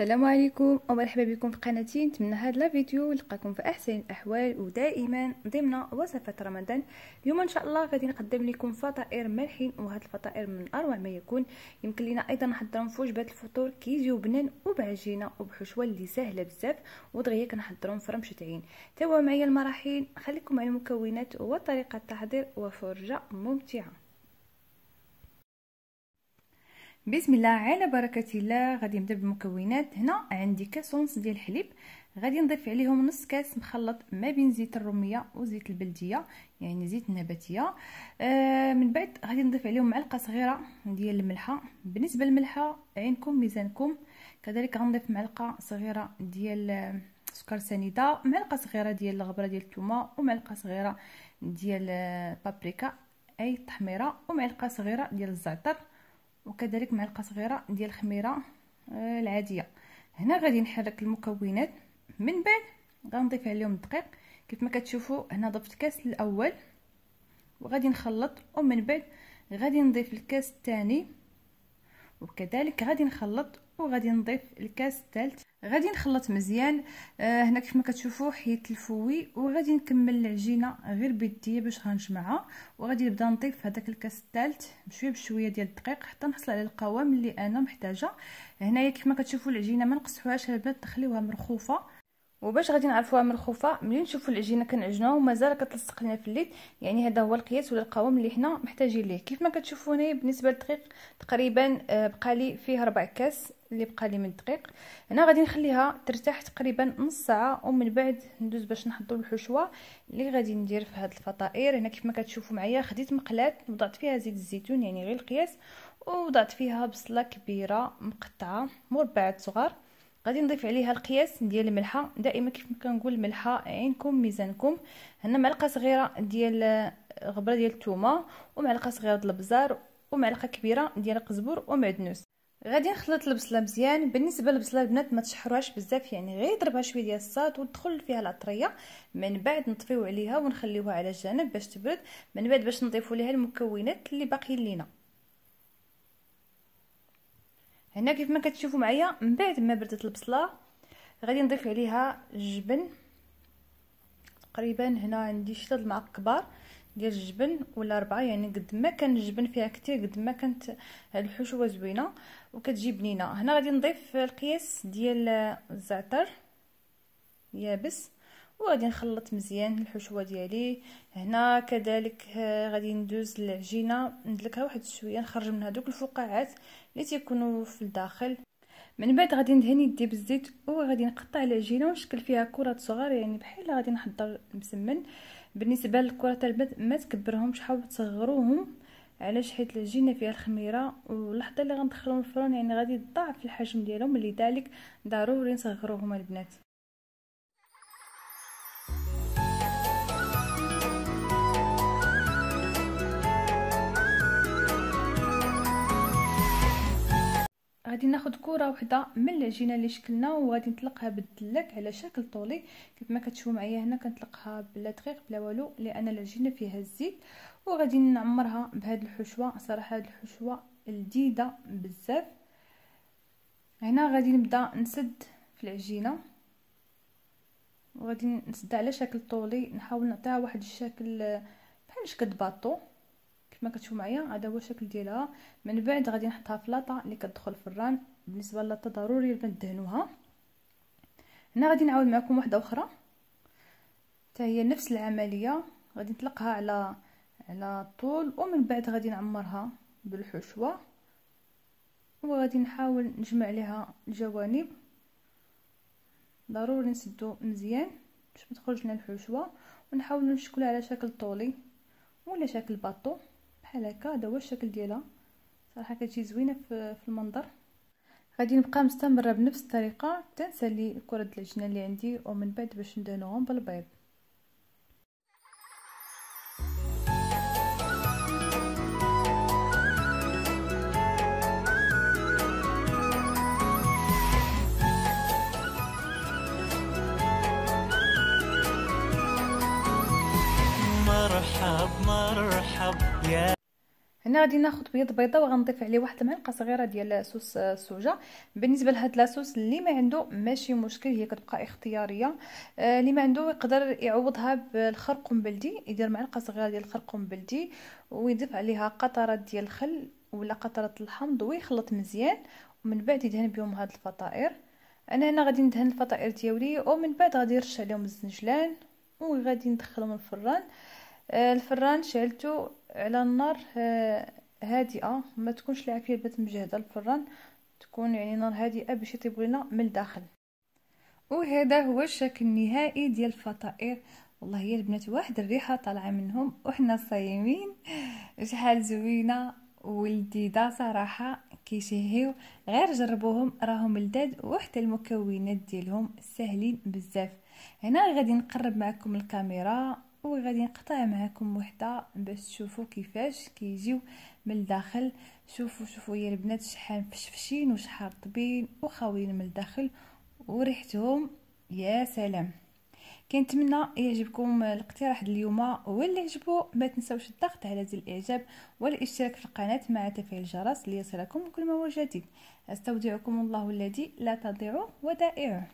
السلام عليكم ومرحبا بكم في قناتي. نتمنى هذا الفيديو يلقاكم في أحسن الأحوال ودائما ضمن وصفه رمضان. اليوم إن شاء الله غادي نقدم لكم فطائر مالحين وهاد الفطائر من أروع ما يكون. يمكن لنا أيضا نحضرهم في وجبات الفطور. كيجيو بنان وبعجينة وبحشوة اللي سهلة بزاف. ودغيا كنحضرهم في رمشه عين تابعوا معايا المراحل خليكم مع المكونات وطريقه التحضير وفرجة ممتعة. بسم الله على بركة الله. غادي نبدأ بالمكونات. هنا عندي كاس ونص ديال الحليب. غادي نضيف عليهم نص كاس مخلط ما بين زيت الرومية وزيت البلدية يعني زيت نباتية. آه من بعد غادي نضيف عليهم معلقة صغيرة ديال الملحة. بالنسبة للملحة عينكم ميزانكم. كذلك غنضيف معلقة صغيرة ديال سكر سنيدة معلقة صغيرة ديال الغبرة ديال الثومه ومعلقة صغيرة ديال بابريكا أي تحميرة ومعلقة صغيرة ديال الزعتر. وكذلك معلقة صغيرة ديال الخميرة آه، العادية. هنا غادي نحرك المكونات من بعد غنضيف عليهم الدقيق. كيف ما كتشوفوا هنا ضفت كاس الأول وغادي نخلط. ومن بعد غادي نضيف الكاس الثاني وكذلك غادي نخلط. وغادي نضيف الكاس الثالث. غادي نخلط مزيان. آه هنا كيف ما كتشوفوا حيت الفوي وغادي نكمل العجينة غير بيديا باش غنجمعها. وغادي نبدا نضيف هذاك الكاس الثالث بشوية بشوية ديال الدقيق حتى نحصل على القوام اللي أنا محتاجة. هنايا كيف ما كتشوفوا العجينة ما نقصحوهاش البنات تخليوها مرخوفة. وباش غادي نعرفوها مرخوفه ملي نشوفوا العجينه كنعجنوها ومازال كتلصق لنا في الليل يعني هذا هو القياس ولا القوام اللي حنا محتاجين ليه. كيف ما كتشوفوا هنا بالنسبة للدقيق تقريبا آه، بقى لي فيه ربع كاس اللي بقى لي من الدقيق. هنا غادي نخليها ترتاح تقريبا نص ساعة ومن بعد ندوز باش نحضروا الحشوة اللي غادي ندير في هذه الفطائر. هنا كيف ما كتشوفوا معايا خديت مقلاه وضعت فيها زيت الزيتون يعني غير القياس ووضعت فيها بصلة كبيرة مقطعة مربعات صغار. غادي نضيف عليها القياس ديال الملحة. دائما كيف ما كنقول الملحه عينكم ميزانكم. هنا معلقة صغيرة ديال غبرة ديال الثومه ومعلقة صغيرة ديال البزار ومعلقة كبيرة ديال القزبر ومعدنوس. غادي نخلط البصلة مزيان. بالنسبة للبصلة البنات ما تشحروهاش بزاف يعني غير ضربها شوية ديال الصاد وتدخل فيها العطريه من بعد نطفيو عليها ونخليوها على جنب باش تبرد. من بعد باش نضيفوا ليها المكونات اللي باقيين لينا. هنا كيف ما كتشوفوا معايا من بعد ما بردت البصلة غادي نضيف عليها الجبن تقريبا هنا عندي شتا المعالق كبار ديال الجبن ولا ربعة يعني قد ما كان الجبن فيها كتير قد ما كانت الحشوة زوينة وكتجي بنينة. هنا غادي نضيف القياس ديال الزعتر يابس. وغادي نخلط مزيان الحشوة ديالي. هنا كذلك غادي ندوز العجينة ندلكها واحد شوية نخرج من هذوك الفقاعات اللي تيكونوا في الداخل. من بعد غادي ندهن يدي بالزيت وغادي نقطع العجينة ونشكل فيها كرات صغار يعني بحال غادي نحضر مسمن. بالنسبة للكرات ما تكبرهمش حاولوا تصغروهم علاش حيت العجينة فيها الخميرة واللحظة اللي غندخلهم الفرن يعني غادي تضاعف الحجم ديالهم لذلك ضروري نصغروهم البنات. غادي ناخذ كرة وحدة من العجينه اللي شكلنا وغادي نطلقها بالدلاك على شكل طولي. كيف ما كتشوفوا معايا هنا كنطلقها بلا دقيق بلا والو لأن العجينه فيها الزيت. وغادي نعمرها بهذه الحشوة. صراحة هذه الحشوة لذيذة بزاف. هنا غادي نبدأ نسد في العجينة. وغادي نسدها على شكل طولي. نحاول نعطيها واحد الشكل بحال شكل باطو. كما كتشوفوا معايا هذا هو الشكل ديالها. من بعد غادي نحطها في لاطه اللي كتدخل الفران بالنسبة للاطه ضروري ندهنوها هنا غادي نعاود معكم واحدة أخرى. حتى هي نفس العملية. غادي نطلقها على على طول ومن بعد غادي نعمرها بالحشوة. وغادي نحاول نجمع لها الجوانب. ضروري نسدو مزيان باش ما تخرج لنا الحشوة. ونحاول نشكلها على شكل طولي ولا شكل باطو بحال هكا هذا هو الشكل ديالها. صراحة كتجي زوينة في المنظر. غادي نبقى مستمرة بنفس الطريقة. حتى نسالي كره العجينه اللي عندي ومن بعد باش ندهنوهم بالبيض. هنا غادي ناخذ بيض بيضه وغنضيف عليه واحد المعلقه صغيرة ديال صوص السوجه بالنسبة لهاد لاصوص اللي ما عنده ماشي مشكل هي كتبقى اختيارية. آه اللي ما عنده يقدر يعوضها بالخرقوم بلدي يدير معلقة صغيرة ديال الخرقوم بلدي ويضيف عليها قطرات ديال الخل ولا قطرات الحمض ويخلط مزيان ومن بعد يدهن بهم هاد الفطائر. أنا هنا غادي ندهن الفطائر ديالي ومن بعد غادي نرش عليهم الزنجلان وغادي ندخلهم الفران. آه الفران شعلته على النار آه هادئة. ما تكونش بات مجهدة. الفران تكون يعني نار هادئة باش يطيب لنا من الداخل. وهذا هو الشكل النهائي ديال الفطائر. والله يا البنات واحد الريحة طالعة منهم وحنا صايمين. شحال زوينة ولذيذة صراحة. كيشهيو. غير جربوهم راهم لذاذ. وحتى المكونات ديالهم ساهلين بزاف. هنا غادي نقرب معكم الكاميرا. وغادي نقطع معكم وحدة باش تشوفوا كيفاش كيجيو من الداخل. شوفوا شوفوا يا البنات شحال مفشفشين وشحال طبين وخاويين من الداخل وريحتهم. يا سلام! كنتمنى يعجبكم الاقتراح اليوم واللي عجبو. ما تنساوش الضغط على زر الإعجاب والاشتراك في القناة مع تفعيل الجرس ليصلكم كل ما هو جديد أستودعكم الله الذي لا تضيع ودائعه.